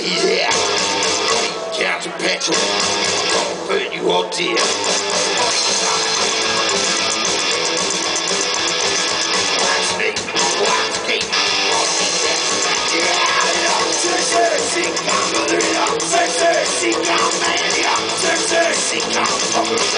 Yeah, Take petrol. gonna burn you all dear. Sing out, man, yeah. Out,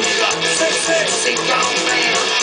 Six, six, six, six,